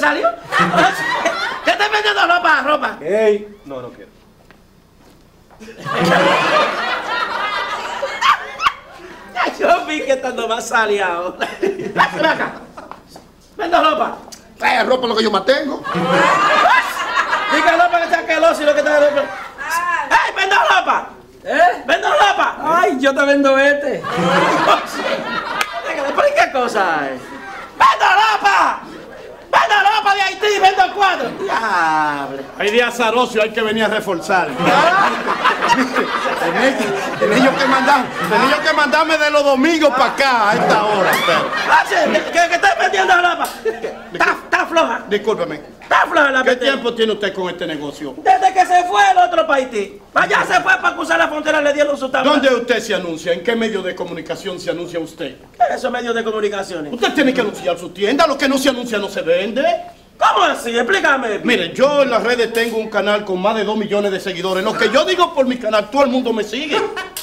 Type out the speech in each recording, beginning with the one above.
salió? ¿Qué estás vendiendo ropa? Ropa. Ey, no, no quiero. Yo vi que estando más saliado. Ven acá. Vendo ropa. Trae ropa lo que yo más tengo. Diga ropa que sea queloso y lo que te ropa. ¡Ey, vendo ropa! ¿Eh? ¡Vendo ropa! Ay, yo te vendo este. ¿Pero y qué cosa es? ¡Vendo ropa! ¡Vendo ropa de Haití! ¡Vendo cuatro! ¡Diable! Hay días azarosos hay que venir a reforzar. Tenés tenés que mandar, que mandarme de los domingos para acá a esta hora. Ah, sí, ¿Que, que estás vendiendo ropa? Está, está floja. Discúlpeme. Está floja la ¿Qué tiempo tiene usted con este negocio? Desde que se fue el otro para Haití. Allá se fue para cruzar la frontera, le dieron su tabla. ¿Dónde usted se anuncia? ¿En qué medio de comunicación se anuncia usted? Esos medios de comunicaciones. Usted tiene que anunciar su tienda. Lo que no se anuncia no se vende. ¿Cómo así? Explícame. Mire, yo en las redes tengo un canal con más de 2 millones de seguidores. Lo que yo digo por mi canal, todo el mundo me sigue.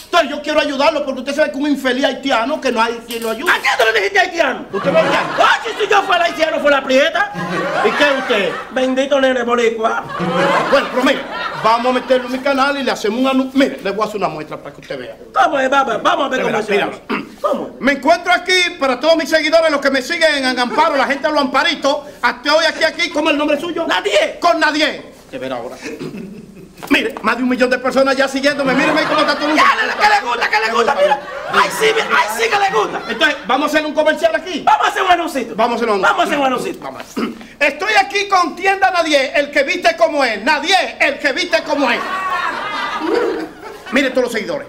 Entonces yo quiero ayudarlo porque usted sabe que un infeliz haitiano que no hay quien lo ayude. ¿A quién tú le dijiste haitiano? ¿Usted ve haitiano? Oye, si yo fuera haitiano, fue la prieta. ¿Y qué es usted? Bendito nene boricua. Bueno, pero mire, vamos a meterlo en mi canal y le hacemos un anuncio. Mire, le voy a hacer una muestra para que usted vea. ¿Cómo es? Vamos, vamos a ver cómo se. ¿Cómo? Me encuentro aquí para todos mis seguidores, los que me siguen en Amparo, la gente de los amparitos. Hasta hoy aquí, aquí, ¿cómo es el nombre suyo? Nadie. Con nadie. Que ver ahora. Mire, más de un millón de personas ya siguiéndome. Míreme cómo está todo el mundo. Ya, le- que le gusta, que le gusta, mira. Ay, sí, ay, sí que le gusta. Entonces, ¿vamos a hacer un comercial aquí? Vamos a hacer un anuncito. Vamos a hacer un Vamos a hacer un anuncito. Vamos. Estoy aquí con tienda Nadie, el que viste como es. Nadie, el que viste como es. Mire todos los seguidores.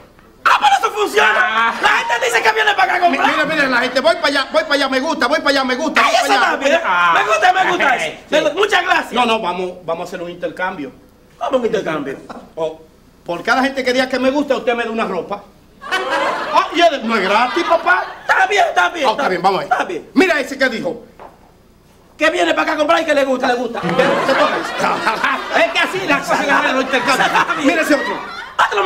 Ah, funciona. La gente dice que viene para acá a comprar. Mire, mire, la gente, voy para allá, voy para allá, me gusta, voy para allá, me gusta. Ay, voy para allá, bien. allá. Me gusta, me gusta Sí. eso. Muchas gracias. No, no, vamos, vamos a hacer un intercambio. ¿Cómo un intercambio? O, por cada gente que diga que me gusta, usted me da una ropa. Ah, y no es gratis, papá. Está bien, está bien. Ah, está bien, vamos ahí. Está bien. Mira ese que dijo. Que viene para acá a comprar y que le gusta. Le gusta. Es que así las cosas ganan los intercambios. Mira ese otro.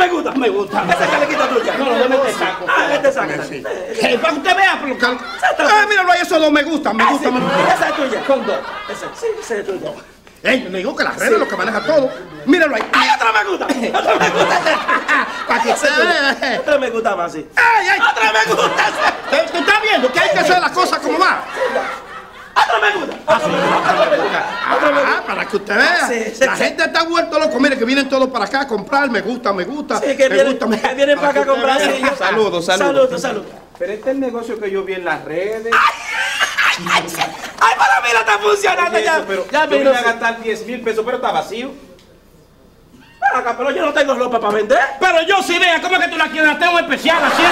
Me gusta. Me gusta. Ese que le quita tuya. No, no, este saco. Ah, este saco. Sí. Eh, Que para que usted vea, pero Exacto. Ah, míralo ahí, esos dos me gustan, me Ah, sí. gustan. me. Esa es tuya. Con dos. Esa. Sí, esa es tuya. Ey, le digo que las redes es lo que maneja todo. Míralo ahí. ¡Ay, otro me gusta! ¡Otro me gusta! Para que tuyo. Otro me gusta más, sí. Ay, ay. ¡Otro me gusta! ese. ¿Tú estás viendo que hay que hacer las cosas como va? ¡Otro me gusta! ¡Otro me gusta! ¡Otro me gusta! ¡Otro me Ah, gusta! Para que usted vea. Sí, sí, la sí. gente está vuelto loco. Mire, que vienen todos para acá a comprar. Me gusta, me gusta. Sí, que me vienen, gusta, me- que vienen para acá a comprar. Saludos, saludos. Saludos, saludos. Pero este es el negocio que yo vi en las redes. ¡Ay, ay, sí! ¡Ay, para mí no está funcionando Oye, ya! eso, pero ya yo me vine lo a gastar 10 mil pesos, pero está vacío. Acá, pero yo no tengo ropa para vender. Pero yo sí, vea, ¿cómo es que tú la quieres? La tengo especial, así.